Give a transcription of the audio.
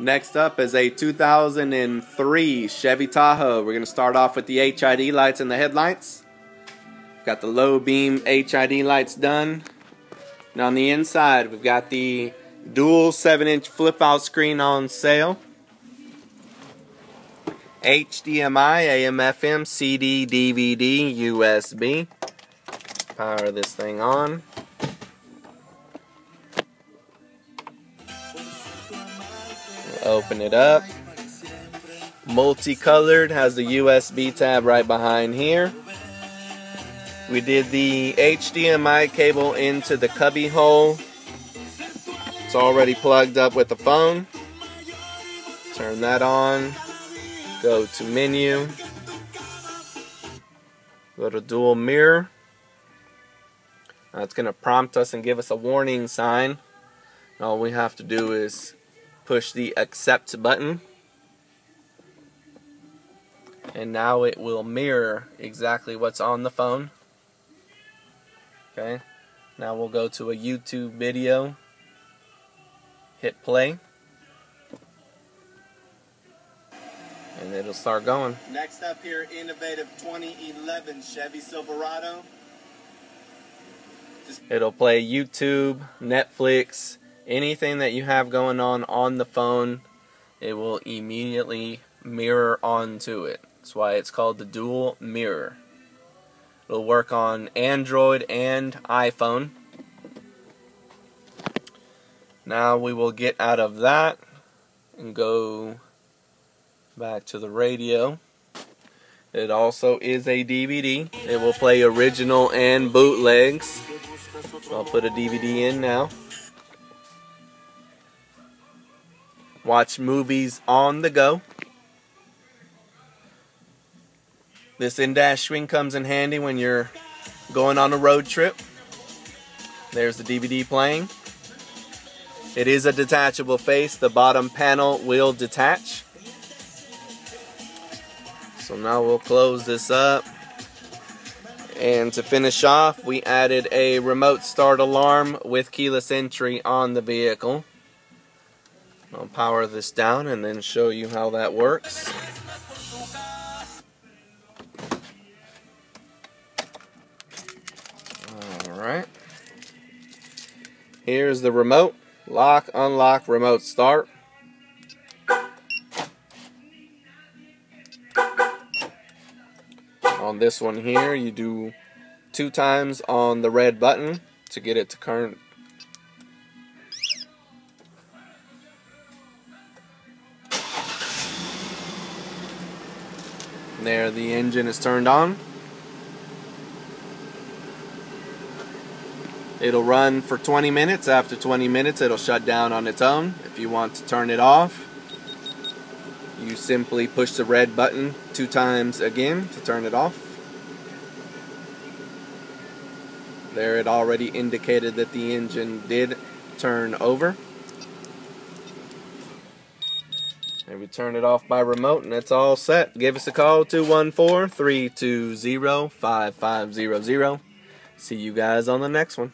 Next up is a 2003 Chevy Tahoe. We're going to start off with the HID lights and the headlights. Got the low beam HID lights done. And on the inside, we've got the dual 7 inch flip out screen on sale. HDMI, AM, FM, CD, DVD, USB. Power this thing on. Open it up. Multicolored, has the USB tab right behind here. We did the HDMI cable into the cubby hole. It's already plugged up with the phone. Turn that on. Go to menu. Go to dual mirror. Now it's going to prompt us and give us a warning sign. All we have to do is push the accept button. And now it will mirror exactly what's on the phone. Okay. Now we'll go to a YouTube video. Hit play. And it'll start going. Next up here, innovative 2011 Chevy Silverado. it'll play YouTube Netflix anything that you have going on on the phone, it will immediately mirror onto it. That's why it's called the dual mirror. It'll work on Android and iPhone. Now we will get out of that and go back to the radio. It also is a DVD. It will play original and bootlegs. I'll put a DVD in now. Watch movies on the go. This in-dash screen comes in handy when you're going on a road trip. There's the DVD playing. It is a detachable face. The bottom panel will detach. So now we'll close this up. And to finish off, we added a remote start alarm with keyless entry on the vehicle. I'll power this down and then show you how that works. Alright. Here's the remote. Lock, unlock, remote start. On this one here, you do two times on the red button to get it to current There, the engine is turned on. It'll run for 20 minutes. After 20 minutes, it'll shut down on its own. If you want to turn it off, you simply push the red button two times again to turn it off. There, it already indicated that the engine did turn over. And we turn it off by remote, and it's all set. Give us a call, 214 320 5500. See you guys on the next one.